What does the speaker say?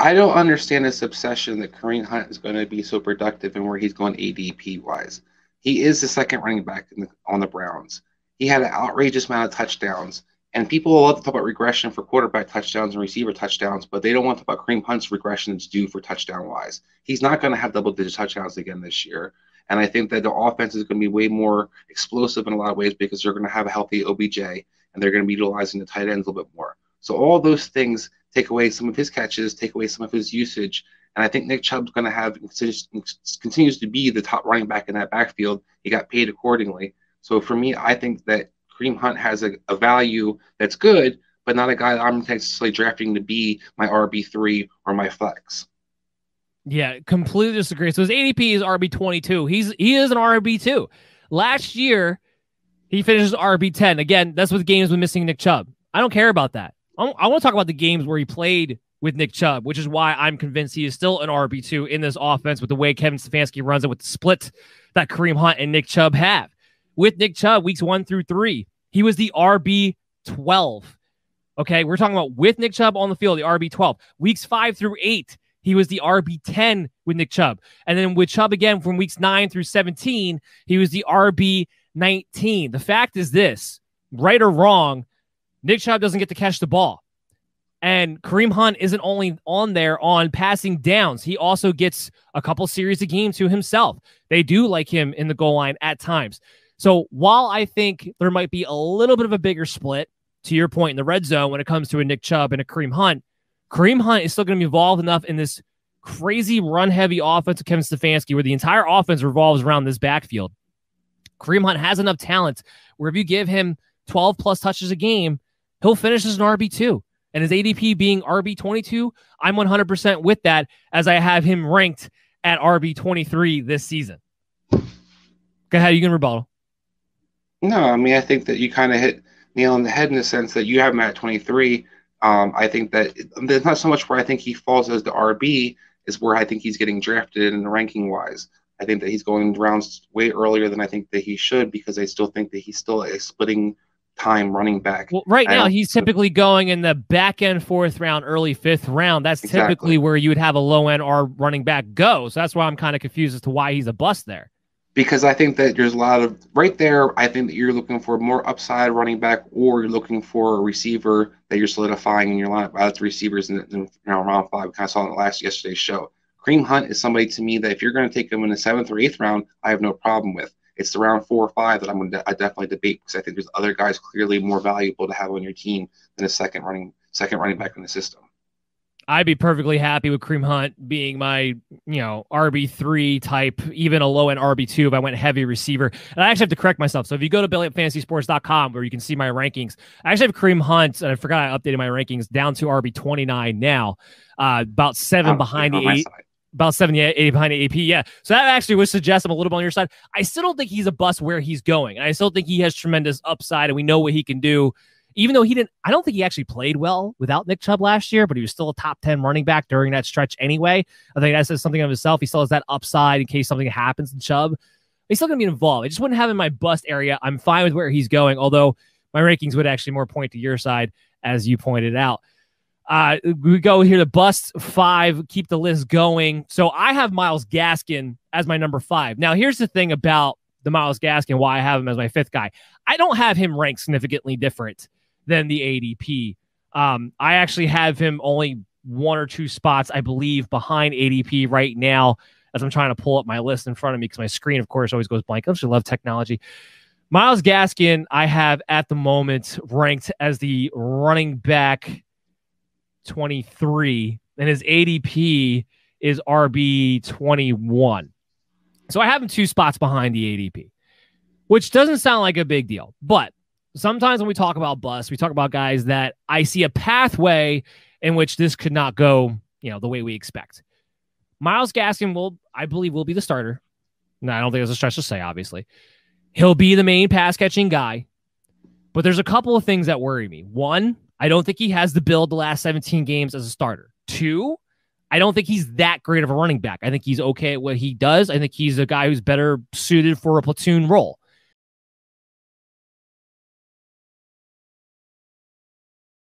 I don't understand this obsession that Kareem Hunt is going to be so productive and where he's going ADP wise. He is the second running back the, on the Browns. He had an outrageous amount of touchdowns. And people love to talk about regression for quarterback touchdowns and receiver touchdowns, but they don't want to talk about Kareem Hunt's regression due for touchdown wise. He's not going to have double digit touchdowns again this year. And I think that the offense is going to be way more explosive in a lot of ways because they're going to have a healthy OBJ and they're going to be utilizing the tight ends a little bit more. So all those things take away some of his catches, take away some of his usage. And I think Nick Chubb's going to have continues to be the top running back in that backfield. He got paid accordingly. So for me, I think that Kareem Hunt has a, a value that's good, but not a guy that I'm necessarily drafting to be my RB3 or my flex. Yeah, completely disagree. So his ADP is RB twenty two. He's he is an RB two. Last year, he finishes RB ten. Again, that's with games with missing Nick Chubb. I don't care about that. I, want to talk about the games where he played with Nick Chubb, which is why I'm convinced he is still an RB two in this offense with the way Kevin Stefanski runs it with the split that Kareem Hunt and Nick Chubb have. With Nick Chubb, weeks one through three, he was the RB twelve. Okay, we're talking about with Nick Chubb on the field, the RB twelve. Weeks five through eight he was the RB10 with Nick Chubb. And then with Chubb again from weeks 9 through 17, he was the RB19. The fact is this right or wrong, Nick Chubb doesn't get to catch the ball. And Kareem Hunt isn't only on there on passing downs, he also gets a couple series of games to himself. They do like him in the goal line at times. So while I think there might be a little bit of a bigger split, to your point in the red zone when it comes to a Nick Chubb and a Kareem Hunt, Kareem Hunt is still going to be involved enough in this crazy run heavy offense of Kevin Stefanski where the entire offense revolves around this backfield. Kareem Hunt has enough talent where if you give him 12 plus touches a game, he'll finish as an RB2. And his ADP being RB22, I'm 100% with that as I have him ranked at RB23 this season. Go ahead, you can rebuttal. No, I mean, I think that you kind of hit nail on the head in the sense that you have him at 23 um, I think that there's not so much where I think he falls as the RB is where I think he's getting drafted in the ranking wise. I think that he's going rounds way earlier than I think that he should because I still think that he's still a splitting time running back. Well, right now he's typically going in the back end fourth round, early fifth round. That's exactly. typically where you would have a low end R running back go. So that's why I'm kind of confused as to why he's a bust there because I think that there's a lot of right there. I think that you're looking for more upside running back, or you're looking for a receiver that you're solidifying in your lineup. That's receivers in, in round five. We kind of saw in the last yesterday's show. Kareem Hunt is somebody to me that if you're going to take him in the seventh or eighth round, I have no problem with. It's the round four or five that I'm going to I definitely debate because I think there's other guys clearly more valuable to have on your team than a second running second running back in the system. I'd be perfectly happy with Kareem Hunt being my, you know, RB3 type, even a low end RB2 if I went heavy receiver. And I actually have to correct myself. So if you go to BellyUpFantasySports.com where you can see my rankings, I actually have Kareem Hunt, and I forgot I updated my rankings down to RB29 now, uh, about seven oh, behind the eight. About 70, 80 behind AP. Yeah. So that actually would suggest I'm a little bit on your side. I still don't think he's a bust where he's going. And I still think he has tremendous upside and we know what he can do even though he didn't, I don't think he actually played well without Nick Chubb last year, but he was still a top 10 running back during that stretch anyway. I think that says something of himself. He still has that upside in case something happens to Chubb. He's still going to be involved. I just wouldn't have him in my bust area. I'm fine with where he's going, although my rankings would actually more point to your side, as you pointed out. Uh, we go here to bust five, keep the list going. So I have Myles Gaskin as my number five. Now, here's the thing about the Myles Gaskin, why I have him as my fifth guy. I don't have him ranked significantly different than the ADP. Um, I actually have him only one or two spots, I believe, behind ADP right now as I'm trying to pull up my list in front of me because my screen, of course, always goes blank. I just love technology. Myles Gaskin, I have at the moment ranked as the running back 23, and his ADP is RB 21. So I have him two spots behind the ADP, which doesn't sound like a big deal. But sometimes when we talk about bus, we talk about guys that I see a pathway in which this could not go, you know, the way we expect. Myles Gaskin will, I believe, will be the starter. No, I don't think there's a stretch to say, obviously. He'll be the main pass catching guy. But there's a couple of things that worry me. One, I don't think he has the build the last 17 games as a starter. Two, I don't think he's that great of a running back. I think he's okay at what he does. I think he's a guy who's better suited for a platoon role.